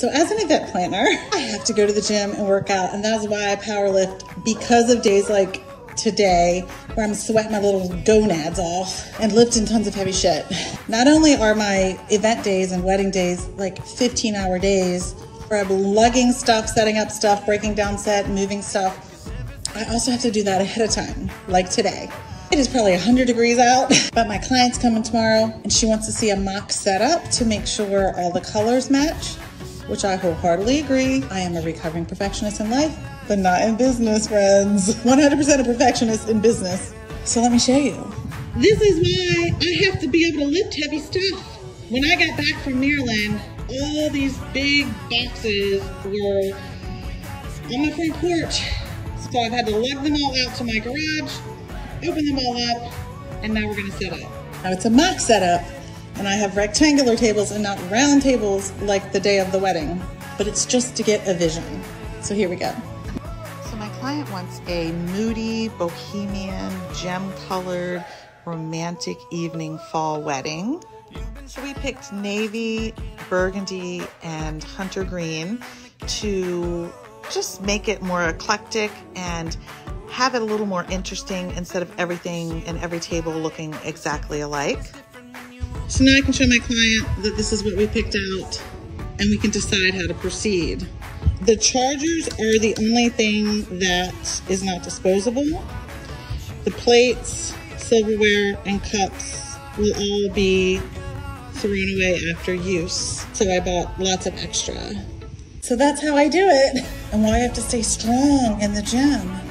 So as an event planner, I have to go to the gym and work out, and that's why I power lift because of days like today where I'm sweating my little gonads off and lifting tons of heavy shit. Not only are my event days and wedding days like 15 hour days where I'm lugging stuff, setting up stuff, breaking down set, moving stuff, I also have to do that ahead of time, like today. It is probably 100 degrees out, but my client's coming tomorrow and she wants to see a mock setup to make sure all the colors match which I wholeheartedly agree. I am a recovering perfectionist in life, but not in business, friends. 100% a perfectionist in business. So let me show you. This is why I have to be able to lift heavy stuff. When I got back from Maryland, all these big boxes were on my front porch. So I've had to lug them all out to my garage, open them all up, and now we're gonna set up. Now it's a mock setup, and I have rectangular tables and not round tables like the day of the wedding, but it's just to get a vision. So here we go. So my client wants a moody, bohemian, gem-colored, romantic evening fall wedding. So we picked navy, burgundy, and hunter green to just make it more eclectic and have it a little more interesting instead of everything and every table looking exactly alike. So now I can show my client that this is what we picked out and we can decide how to proceed. The chargers are the only thing that is not disposable. The plates, silverware, and cups will all be thrown away after use. So I bought lots of extra. So that's how I do it and why I have to stay strong in the gym.